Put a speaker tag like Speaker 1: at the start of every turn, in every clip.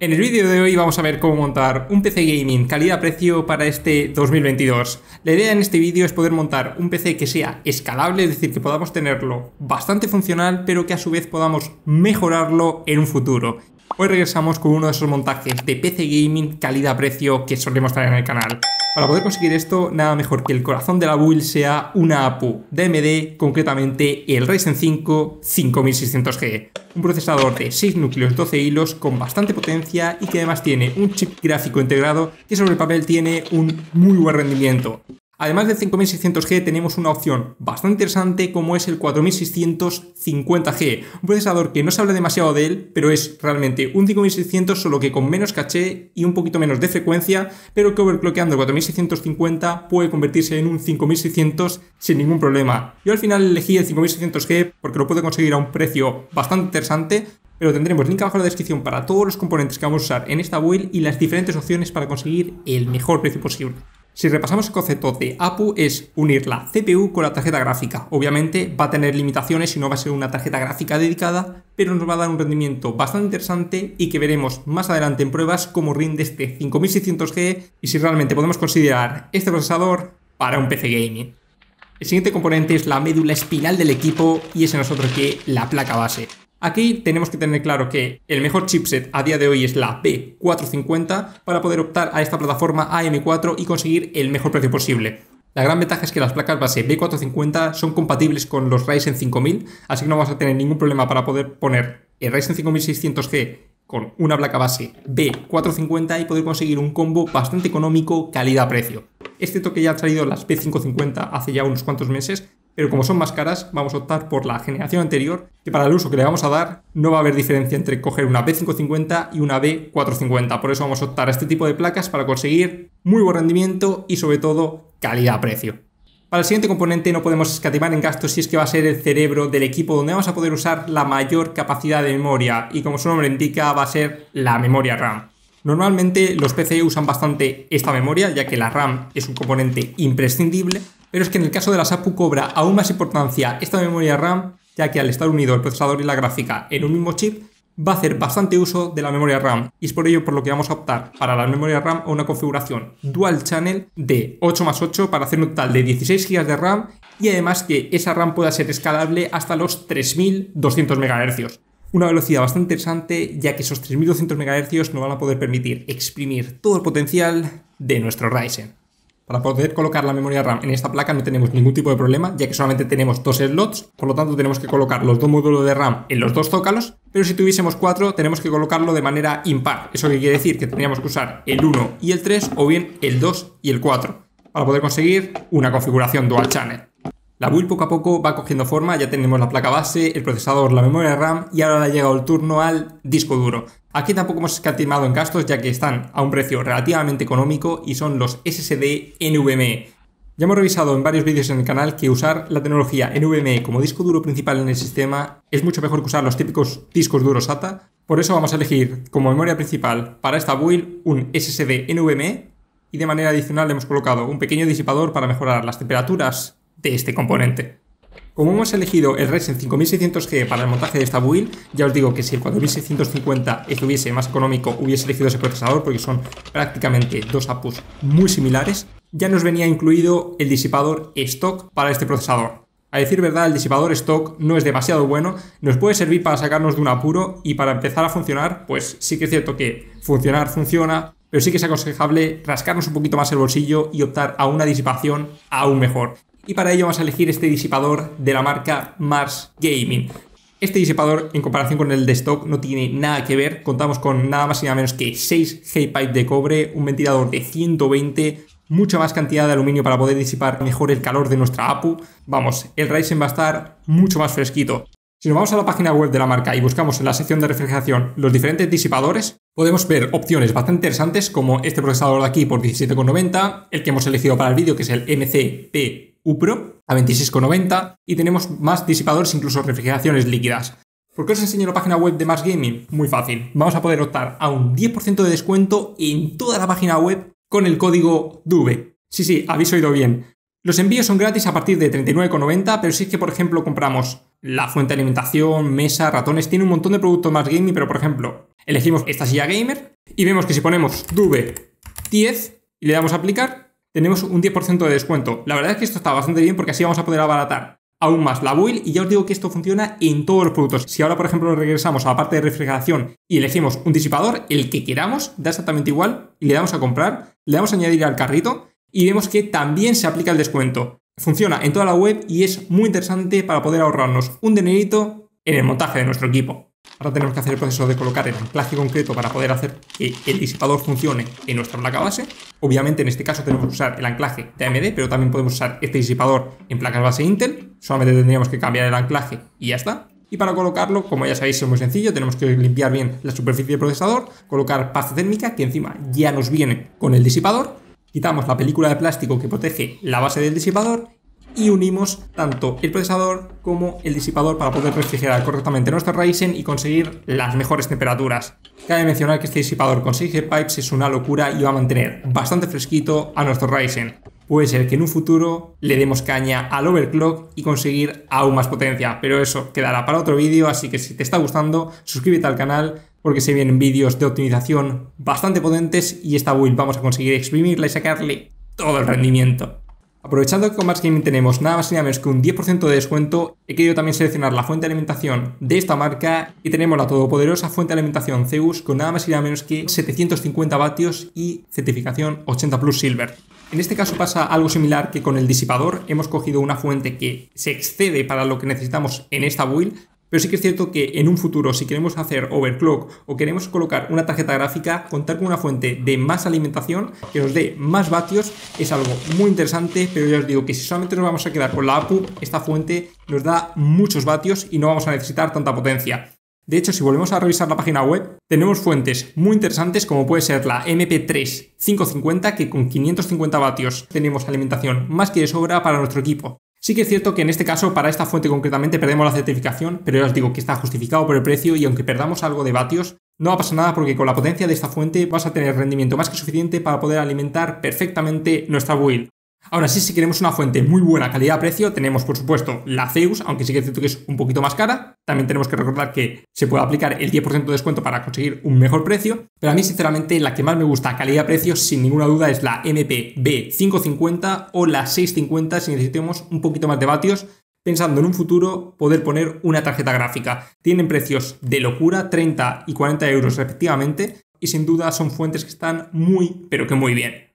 Speaker 1: En el vídeo de hoy vamos a ver cómo montar un PC gaming calidad-precio para este 2022. La idea en este vídeo es poder montar un PC que sea escalable, es decir, que podamos tenerlo bastante funcional, pero que a su vez podamos mejorarlo en un futuro. Hoy regresamos con uno de esos montajes de PC gaming calidad-precio que solemos traer en el canal. Para poder conseguir esto, nada mejor que el corazón de la build sea una APU de AMD, concretamente el Ryzen 5 5600G. Un procesador de 6 núcleos 12 hilos con bastante potencia y que además tiene un chip gráfico integrado que sobre el papel tiene un muy buen rendimiento. Además del 5600G tenemos una opción bastante interesante como es el 4650G, un procesador que no se habla demasiado de él, pero es realmente un 5600 solo que con menos caché y un poquito menos de frecuencia, pero que overclockeando el 4650 puede convertirse en un 5600 sin ningún problema. Yo al final elegí el 5600G porque lo puedo conseguir a un precio bastante interesante, pero tendremos link abajo en la descripción para todos los componentes que vamos a usar en esta build y las diferentes opciones para conseguir el mejor precio posible. Si repasamos el concepto de APU es unir la CPU con la tarjeta gráfica. Obviamente va a tener limitaciones y no va a ser una tarjeta gráfica dedicada, pero nos va a dar un rendimiento bastante interesante y que veremos más adelante en pruebas cómo rinde este 5600G y si realmente podemos considerar este procesador para un PC gaming. El siguiente componente es la médula espinal del equipo y es en nosotros que la placa base. Aquí tenemos que tener claro que el mejor chipset a día de hoy es la B450 para poder optar a esta plataforma AM4 y conseguir el mejor precio posible. La gran ventaja es que las placas base B450 son compatibles con los Ryzen 5000, así que no vamos a tener ningún problema para poder poner el Ryzen 5600G con una placa base B450 y poder conseguir un combo bastante económico calidad-precio. Este toque ya han salido las B550 hace ya unos cuantos meses, pero como son más caras, vamos a optar por la generación anterior, que para el uso que le vamos a dar no va a haber diferencia entre coger una B550 y una B450. Por eso vamos a optar a este tipo de placas para conseguir muy buen rendimiento y sobre todo calidad-precio. Para el siguiente componente no podemos escatimar en gastos si es que va a ser el cerebro del equipo donde vamos a poder usar la mayor capacidad de memoria y como su nombre indica va a ser la memoria RAM. Normalmente los PC usan bastante esta memoria ya que la RAM es un componente imprescindible pero es que en el caso de la SAPU cobra aún más importancia esta memoria RAM, ya que al estar unido el procesador y la gráfica en un mismo chip, va a hacer bastante uso de la memoria RAM y es por ello por lo que vamos a optar para la memoria RAM a una configuración dual channel de 8 más 8 para hacer un total de 16 GB de RAM y además que esa RAM pueda ser escalable hasta los 3200 MHz. Una velocidad bastante interesante ya que esos 3200 MHz nos van a poder permitir exprimir todo el potencial de nuestro Ryzen. Para poder colocar la memoria RAM en esta placa no tenemos ningún tipo de problema, ya que solamente tenemos dos slots, por lo tanto tenemos que colocar los dos módulos de RAM en los dos zócalos, pero si tuviésemos cuatro tenemos que colocarlo de manera impar. Eso quiere decir que tendríamos que usar el 1 y el 3 o bien el 2 y el 4 para poder conseguir una configuración dual channel. La build poco a poco va cogiendo forma, ya tenemos la placa base, el procesador, la memoria RAM y ahora ha llegado el turno al disco duro. Aquí tampoco hemos escatimado en gastos ya que están a un precio relativamente económico y son los SSD NVMe. Ya hemos revisado en varios vídeos en el canal que usar la tecnología NVMe como disco duro principal en el sistema es mucho mejor que usar los típicos discos duros SATA. Por eso vamos a elegir como memoria principal para esta build un SSD NVMe y de manera adicional hemos colocado un pequeño disipador para mejorar las temperaturas de este componente. Como hemos elegido el Ryzen 5600G para el montaje de esta build, ya os digo que si el 4650 estuviese más económico hubiese elegido ese procesador porque son prácticamente dos APUs muy similares, ya nos venía incluido el disipador stock para este procesador. A decir verdad, el disipador stock no es demasiado bueno, nos puede servir para sacarnos de un apuro y para empezar a funcionar, pues sí que es cierto que funcionar funciona, pero sí que es aconsejable rascarnos un poquito más el bolsillo y optar a una disipación aún mejor y para ello vamos a elegir este disipador de la marca Mars Gaming. Este disipador, en comparación con el de stock, no tiene nada que ver. Contamos con nada más y nada menos que 6 G-Pipe de cobre, un ventilador de 120, mucha más cantidad de aluminio para poder disipar mejor el calor de nuestra APU. Vamos, el Ryzen va a estar mucho más fresquito. Si nos vamos a la página web de la marca y buscamos en la sección de refrigeración los diferentes disipadores, podemos ver opciones bastante interesantes como este procesador de aquí por 17,90, el que hemos elegido para el vídeo que es el MCP UPRO a 26,90 y tenemos más disipadores, incluso refrigeraciones líquidas. ¿Por qué os enseño la página web de Mars Gaming? Muy fácil. Vamos a poder optar a un 10% de descuento en toda la página web con el código DUVE. Sí, sí, habéis oído bien. Los envíos son gratis a partir de 39,90, pero si es que, por ejemplo, compramos la fuente de alimentación, mesa, ratones, tiene un montón de productos más gaming, pero por ejemplo, elegimos esta silla gamer y vemos que si ponemos DUVE 10 y le damos a aplicar, tenemos un 10% de descuento. La verdad es que esto está bastante bien porque así vamos a poder abaratar aún más la build y ya os digo que esto funciona en todos los productos. Si ahora, por ejemplo, regresamos a la parte de refrigeración y elegimos un disipador, el que queramos, da exactamente igual y le damos a comprar, le damos a añadir al carrito y vemos que también se aplica el descuento. Funciona en toda la web y es muy interesante para poder ahorrarnos un dinerito en el montaje de nuestro equipo. Ahora tenemos que hacer el proceso de colocar el anclaje concreto para poder hacer que el disipador funcione en nuestra placa base. Obviamente en este caso tenemos que usar el anclaje de AMD, pero también podemos usar este disipador en placas base Intel. Solamente tendríamos que cambiar el anclaje y ya está. Y para colocarlo, como ya sabéis, es muy sencillo. Tenemos que limpiar bien la superficie del procesador, colocar pasta térmica, que encima ya nos viene con el disipador. Quitamos la película de plástico que protege la base del disipador y unimos tanto el procesador como el disipador para poder refrigerar correctamente nuestro Ryzen y conseguir las mejores temperaturas. Cabe mencionar que este disipador con 6 pipes es una locura y va a mantener bastante fresquito a nuestro Ryzen. Puede ser que en un futuro le demos caña al overclock y conseguir aún más potencia, pero eso quedará para otro vídeo, así que si te está gustando, suscríbete al canal porque se vienen vídeos de optimización bastante potentes y esta build vamos a conseguir exprimirla y sacarle todo el rendimiento. Aprovechando que con Max Gaming tenemos nada más y nada menos que un 10% de descuento, he querido también seleccionar la fuente de alimentación de esta marca y tenemos la todopoderosa fuente de alimentación Zeus con nada más y nada menos que 750 vatios y certificación 80 Plus Silver. En este caso pasa algo similar que con el disipador, hemos cogido una fuente que se excede para lo que necesitamos en esta build, pero sí que es cierto que en un futuro, si queremos hacer overclock o queremos colocar una tarjeta gráfica, contar con una fuente de más alimentación que nos dé más vatios es algo muy interesante, pero ya os digo que si solamente nos vamos a quedar con la APU, esta fuente nos da muchos vatios y no vamos a necesitar tanta potencia. De hecho, si volvemos a revisar la página web, tenemos fuentes muy interesantes como puede ser la MP3 550 que con 550 vatios tenemos alimentación más que de sobra para nuestro equipo. Sí que es cierto que en este caso, para esta fuente concretamente, perdemos la certificación, pero ya os digo que está justificado por el precio y aunque perdamos algo de vatios, no va a pasar nada porque con la potencia de esta fuente vas a tener rendimiento más que suficiente para poder alimentar perfectamente nuestra build. Ahora sí, si queremos una fuente muy buena calidad-precio, tenemos por supuesto la Zeus, aunque sí que es cierto que es un poquito más cara. También tenemos que recordar que se puede aplicar el 10% de descuento para conseguir un mejor precio. Pero a mí, sinceramente, la que más me gusta calidad-precio, sin ninguna duda, es la MP-B550 o la 650 si necesitamos un poquito más de vatios. Pensando en un futuro poder poner una tarjeta gráfica. Tienen precios de locura, 30 y 40 euros respectivamente, y sin duda son fuentes que están muy, pero que muy bien.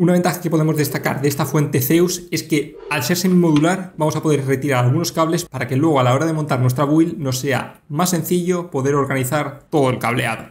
Speaker 1: Una ventaja que podemos destacar de esta fuente Zeus es que al ser semimodular vamos a poder retirar algunos cables para que luego a la hora de montar nuestra build nos sea más sencillo poder organizar todo el cableado.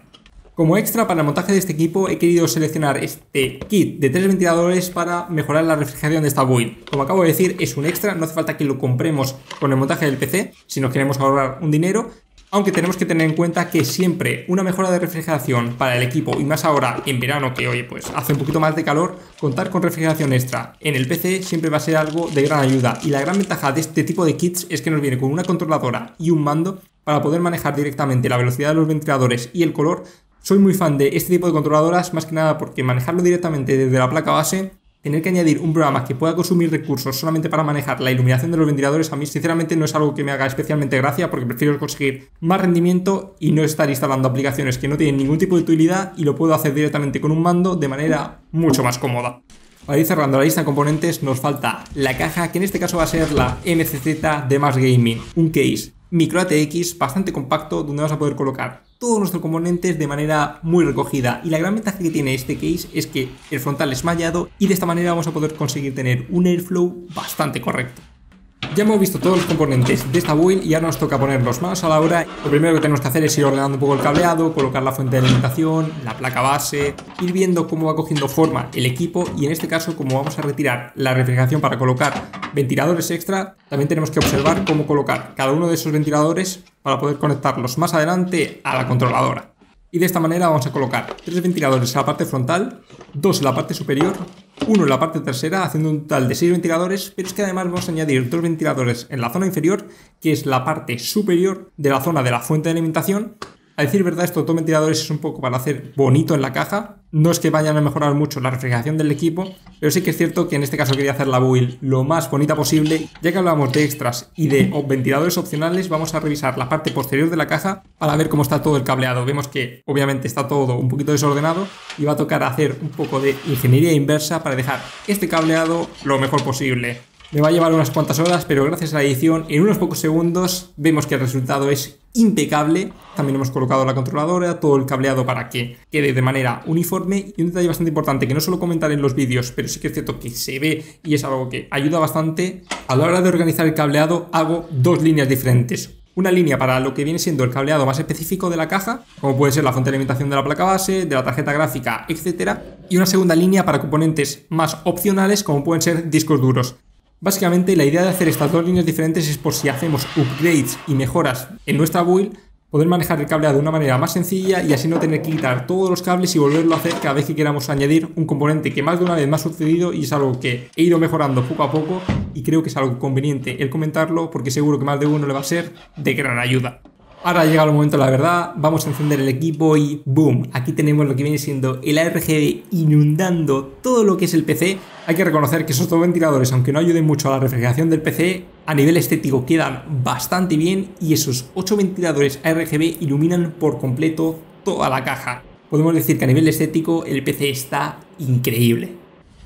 Speaker 1: Como extra para el montaje de este equipo he querido seleccionar este kit de tres ventiladores para mejorar la refrigeración de esta build. Como acabo de decir es un extra, no hace falta que lo compremos con el montaje del PC si nos queremos ahorrar un dinero, aunque tenemos que tener en cuenta que siempre una mejora de refrigeración para el equipo y más ahora en verano que hoy pues hace un poquito más de calor, contar con refrigeración extra en el PC siempre va a ser algo de gran ayuda y la gran ventaja de este tipo de kits es que nos viene con una controladora y un mando para poder manejar directamente la velocidad de los ventiladores y el color. Soy muy fan de este tipo de controladoras más que nada porque manejarlo directamente desde la placa base tener que añadir un programa que pueda consumir recursos solamente para manejar la iluminación de los ventiladores, a mí sinceramente no es algo que me haga especialmente gracia porque prefiero conseguir más rendimiento y no estar instalando aplicaciones que no tienen ningún tipo de utilidad y lo puedo hacer directamente con un mando de manera mucho más cómoda. Para ir cerrando la lista de componentes nos falta la caja que en este caso va a ser la MCZ de Más Gaming, un case micro ATX bastante compacto donde vas a poder colocar todos nuestros componentes de manera muy recogida y la gran ventaja que tiene este case es que el frontal es mallado y de esta manera vamos a poder conseguir tener un airflow bastante correcto. Ya hemos visto todos los componentes de esta build y ahora nos toca ponerlos manos a la hora. Lo primero que tenemos que hacer es ir ordenando un poco el cableado, colocar la fuente de alimentación, la placa base, ir viendo cómo va cogiendo forma el equipo y en este caso como vamos a retirar la refrigeración para colocar ventiladores extra, también tenemos que observar cómo colocar cada uno de esos ventiladores para poder conectarlos más adelante a la controladora. Y de esta manera vamos a colocar tres ventiladores en la parte frontal, dos en la parte superior, uno en la parte trasera, haciendo un total de seis ventiladores, pero es que además vamos a añadir dos ventiladores en la zona inferior, que es la parte superior de la zona de la fuente de alimentación, A decir verdad, estos dos ventiladores es un poco para hacer bonito en la caja. No es que vayan a mejorar mucho la refrigeración del equipo, pero sí que es cierto que en este caso quería hacer la build lo más bonita posible. Ya que hablamos de extras y de ventiladores opcionales, vamos a revisar la parte posterior de la caja para ver cómo está todo el cableado. Vemos que obviamente está todo un poquito desordenado y va a tocar hacer un poco de ingeniería inversa para dejar este cableado lo mejor posible. Me va a llevar unas cuantas horas, pero gracias a la edición, en unos pocos segundos vemos que el resultado es impecable. También hemos colocado la controladora, todo el cableado para que quede de manera uniforme. Y un detalle bastante importante que no suelo comentar en los vídeos, pero sí que es cierto que se ve y es algo que ayuda bastante. A la hora de organizar el cableado hago dos líneas diferentes. Una línea para lo que viene siendo el cableado más específico de la caja, como puede ser la fuente de alimentación de la placa base, de la tarjeta gráfica, etc. Y una segunda línea para componentes más opcionales, como pueden ser discos duros. Básicamente la idea de hacer estas dos líneas diferentes es por si hacemos upgrades y mejoras en nuestra build, poder manejar el cableado de una manera más sencilla y así no tener que quitar todos los cables y volverlo a hacer cada vez que queramos añadir un componente que más de una vez me ha sucedido y es algo que he ido mejorando poco a poco y creo que es algo conveniente el comentarlo porque seguro que más de uno le va a ser de gran ayuda. Ahora ha llegado el momento la verdad, vamos a encender el equipo y ¡boom! Aquí tenemos lo que viene siendo el ARGB inundando todo lo que es el PC. Hay que reconocer que esos dos ventiladores, aunque no ayuden mucho a la refrigeración del PC, a nivel estético quedan bastante bien y esos 8 ventiladores ARGB iluminan por completo toda la caja. Podemos decir que a nivel estético el PC está increíble.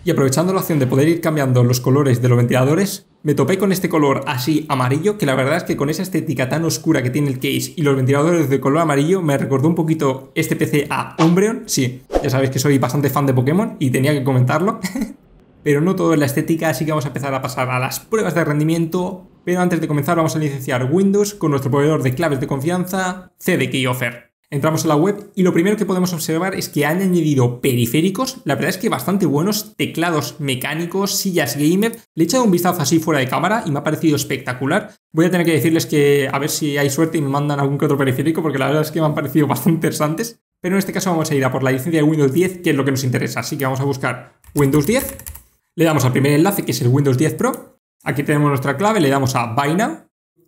Speaker 1: Y aprovechando la opción de poder ir cambiando los colores de los ventiladores, me topé con este color así amarillo, que la verdad es que con esa estética tan oscura que tiene el case y los ventiladores de color amarillo, me recordó un poquito este PC a Umbreon. Sí, ya sabéis que soy bastante fan de Pokémon y tenía que comentarlo. pero no todo es la estética, así que vamos a empezar a pasar a las pruebas de rendimiento. Pero antes de comenzar vamos a licenciar Windows con nuestro proveedor de claves de confianza, CDKey Offer. Entramos a la web y lo primero que podemos observar es que han añadido periféricos, la verdad es que bastante buenos, teclados mecánicos, sillas gamer. Le he echado un vistazo así fuera de cámara y me ha parecido espectacular. Voy a tener que decirles que a ver si hay suerte y me mandan algún que otro periférico porque la verdad es que me han parecido bastante interesantes. Pero en este caso vamos a ir a por la licencia de Windows 10, que es lo que nos interesa. Así que vamos a buscar Windows 10. Le damos al primer enlace, que es el Windows 10 Pro. Aquí tenemos nuestra clave, le damos a Buy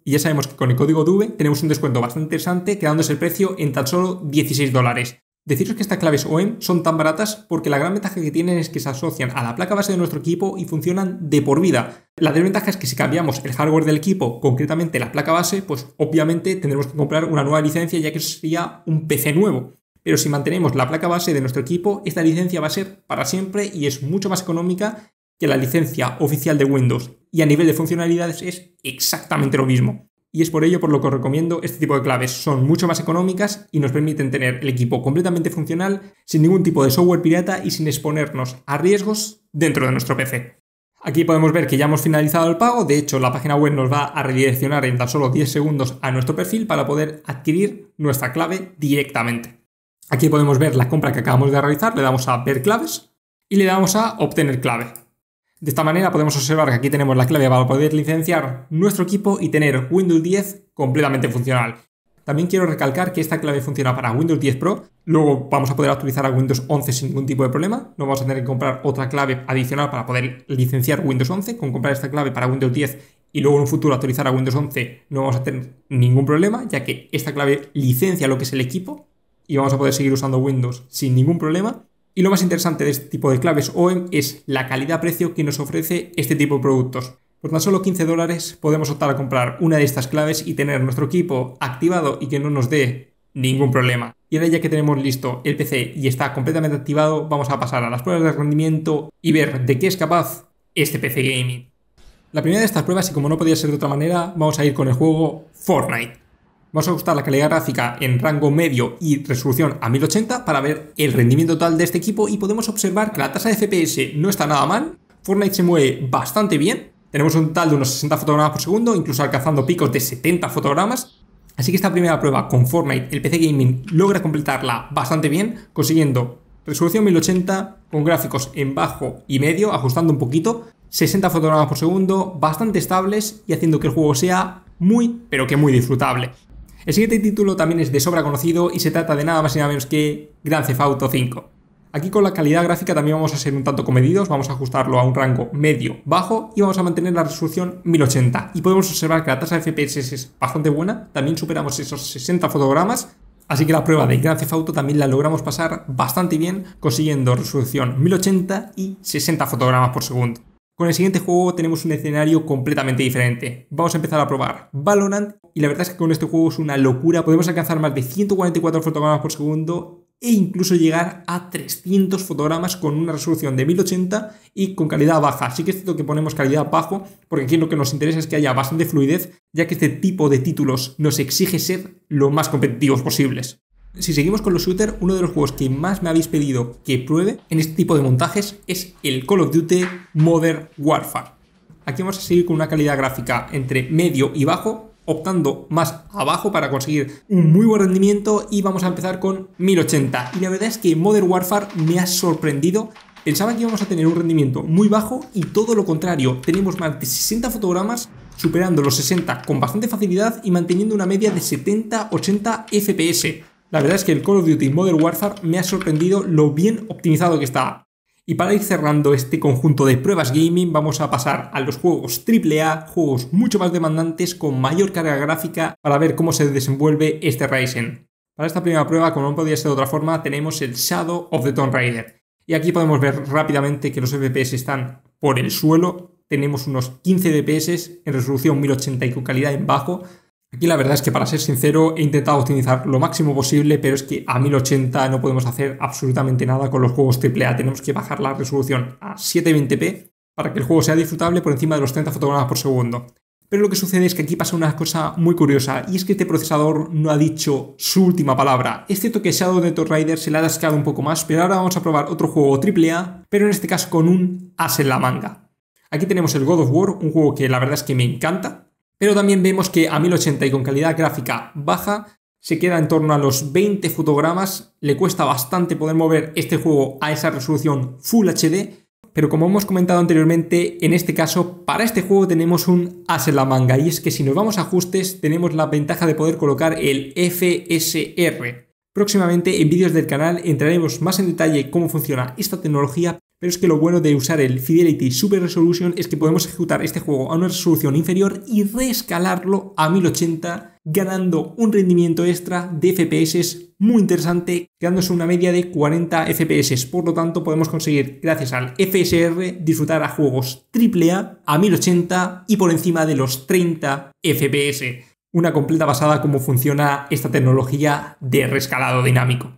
Speaker 1: y ya sabemos que con el código DUVE tenemos un descuento bastante interesante quedándose el precio en tan solo 16 dólares. Deciros que estas claves OEM son tan baratas porque la gran ventaja que tienen es que se asocian a la placa base de nuestro equipo y funcionan de por vida. La desventaja es que si cambiamos el hardware del equipo, concretamente la placa base, pues obviamente tendremos que comprar una nueva licencia ya que eso sería un PC nuevo. Pero si mantenemos la placa base de nuestro equipo, esta licencia va a ser para siempre y es mucho más económica que la licencia oficial de Windows y a nivel de funcionalidades es exactamente lo mismo. Y es por ello por lo que os recomiendo este tipo de claves. Son mucho más económicas y nos permiten tener el equipo completamente funcional sin ningún tipo de software pirata y sin exponernos a riesgos dentro de nuestro PC. Aquí podemos ver que ya hemos finalizado el pago, de hecho la página web nos va a redireccionar en tan solo 10 segundos a nuestro perfil para poder adquirir nuestra clave directamente. Aquí podemos ver la compra que acabamos de realizar, le damos a ver claves y le damos a obtener clave. De esta manera podemos observar que aquí tenemos la clave para poder licenciar nuestro equipo y tener Windows 10 completamente funcional. También quiero recalcar que esta clave funciona para Windows 10 Pro, luego vamos a poder actualizar a Windows 11 sin ningún tipo de problema, no vamos a tener que comprar otra clave adicional para poder licenciar Windows 11, con comprar esta clave para Windows 10 y luego en un futuro actualizar a Windows 11 no vamos a tener ningún problema, ya que esta clave licencia lo que es el equipo y vamos a poder seguir usando Windows sin ningún problema. Y lo más interesante de este tipo de claves OEM es la calidad-precio que nos ofrece este tipo de productos. Por tan solo 15 dólares podemos optar a comprar una de estas claves y tener nuestro equipo activado y que no nos dé ningún problema. Y ahora ya que tenemos listo el PC y está completamente activado, vamos a pasar a las pruebas de rendimiento y ver de qué es capaz este PC Gaming. La primera de estas pruebas, y como no podía ser de otra manera, vamos a ir con el juego Fortnite. Vamos a ajustar la calidad gráfica en rango medio y resolución a 1080 para ver el rendimiento total de este equipo y podemos observar que la tasa de FPS no está nada mal, Fortnite se mueve bastante bien, tenemos un total de unos 60 fotogramas por segundo, incluso alcanzando picos de 70 fotogramas, así que esta primera prueba con Fortnite, el PC Gaming logra completarla bastante bien, consiguiendo resolución 1080 con gráficos en bajo y medio, ajustando un poquito, 60 fotogramas por segundo, bastante estables y haciendo que el juego sea muy, pero que muy disfrutable. El siguiente título también es de sobra conocido y se trata de nada más y nada menos que Grand Theft Auto 5. Aquí con la calidad gráfica también vamos a ser un tanto comedidos, vamos a ajustarlo a un rango medio-bajo y vamos a mantener la resolución 1080. Y podemos observar que la tasa de FPS es bastante buena, también superamos esos 60 fotogramas Así que la prueba de Grand Theft Auto también la logramos pasar bastante bien, consiguiendo resolución 1080 y 60 fotogramas por segundo. Con el siguiente juego tenemos un escenario completamente diferente. Vamos a empezar a probar Valorant y la verdad es que con este juego es una locura. Podemos alcanzar más de 144 fotogramas por segundo e incluso llegar a 300 fotogramas con una resolución de 1080 y con calidad baja. Así que es cierto que ponemos calidad bajo porque aquí lo que nos interesa es que haya bastante fluidez, ya que este tipo de títulos nos exige ser lo más competitivos posibles. Si seguimos con los shooters, uno de los juegos que más me habéis pedido que pruebe en este tipo de montajes es el Call of Duty Modern Warfare. Aquí vamos a seguir con una calidad gráfica entre medio y bajo, optando más abajo para conseguir un muy buen rendimiento y vamos a empezar con 1080. Y la verdad es que Modern Warfare me ha sorprendido. Pensaba que íbamos a tener un rendimiento muy bajo y todo lo contrario, tenemos más de 60 fotogramas superando los 60 con bastante facilidad y manteniendo una media de 70-80 FPS. La verdad es que el Call of Duty Modern Warfare me ha sorprendido lo bien optimizado que está. Y para ir cerrando este conjunto de pruebas gaming vamos a pasar a los juegos AAA, juegos mucho más demandantes con mayor carga gráfica para ver cómo se desenvuelve este Ryzen. Para esta primera prueba, como no podía ser de otra forma, tenemos el Shadow of the Tomb Raider. Y aquí podemos ver rápidamente que los FPS están por el suelo, tenemos unos 15 FPS en resolución 1080 y con calidad en bajo, Aquí la verdad es que para ser sincero he intentado optimizar lo máximo posible, pero es que a 1080 no podemos hacer absolutamente nada con los juegos AAA. Tenemos que bajar la resolución a 720p para que el juego sea disfrutable por encima de los 30 fotogramas por segundo. Pero lo que sucede es que aquí pasa una cosa muy curiosa, y es que este procesador no ha dicho su última palabra. Es cierto que Shadow de Tomb Raider se le ha dascado un poco más, pero ahora vamos a probar otro juego AAA, pero en este caso con un as en la manga. Aquí tenemos el God of War, un juego que la verdad es que me encanta, pero también vemos que a 1080 y con calidad gráfica baja se queda en torno a los 20 fotogramas, le cuesta bastante poder mover este juego a esa resolución Full HD, pero como hemos comentado anteriormente, en este caso, para este juego tenemos un as en la manga, y es que si nos vamos a ajustes, tenemos la ventaja de poder colocar el FSR. Próximamente en vídeos del canal entraremos más en detalle cómo funciona esta tecnología, pero es que lo bueno de usar el Fidelity Super Resolution es que podemos ejecutar este juego a una resolución inferior y reescalarlo a 1080, ganando un rendimiento extra de FPS muy interesante, quedándose una media de 40 FPS. Por lo tanto, podemos conseguir, gracias al FSR, disfrutar a juegos AAA a 1080 y por encima de los 30 FPS. Una completa basada cómo funciona esta tecnología de rescalado dinámico.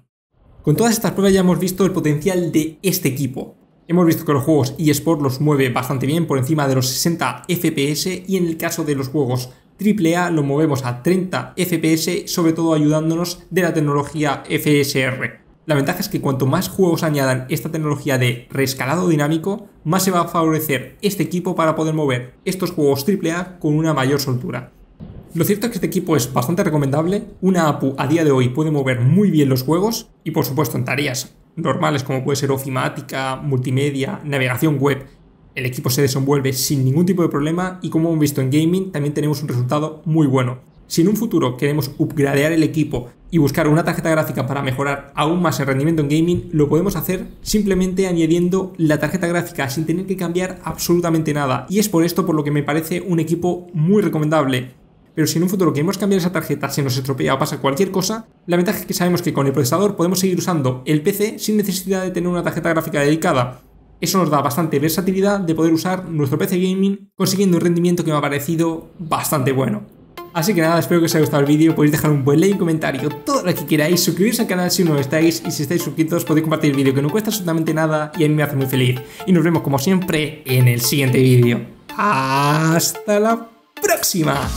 Speaker 1: Con todas estas pruebas ya hemos visto el potencial de este equipo. Hemos visto que los juegos eSport los mueve bastante bien por encima de los 60 FPS y en el caso de los juegos AAA lo movemos a 30 FPS, sobre todo ayudándonos de la tecnología FSR. La ventaja es que cuanto más juegos añadan esta tecnología de reescalado dinámico, más se va a favorecer este equipo para poder mover estos juegos AAA con una mayor soltura. Lo cierto es que este equipo es bastante recomendable, una APU a día de hoy puede mover muy bien los juegos y por supuesto en tareas normales como puede ser ofimática, multimedia, navegación web, el equipo se desenvuelve sin ningún tipo de problema y como hemos visto en gaming también tenemos un resultado muy bueno. Si en un futuro queremos upgradear el equipo y buscar una tarjeta gráfica para mejorar aún más el rendimiento en gaming, lo podemos hacer simplemente añadiendo la tarjeta gráfica sin tener que cambiar absolutamente nada. Y es por esto por lo que me parece un equipo muy recomendable pero si en un futuro queremos cambiar esa tarjeta, se nos estropea o pasa cualquier cosa, la ventaja es que sabemos que con el procesador podemos seguir usando el PC sin necesidad de tener una tarjeta gráfica dedicada. Eso nos da bastante versatilidad de poder usar nuestro PC gaming consiguiendo un rendimiento que me ha parecido bastante bueno. Así que nada, espero que os haya gustado el vídeo, podéis dejar un buen like, un comentario, todo lo que queráis, suscribiros al canal si no lo estáis y si estáis suscritos podéis compartir el vídeo que no cuesta absolutamente nada y a mí me hace muy feliz. Y nos vemos como siempre en el siguiente vídeo. ¡Hasta la próxima!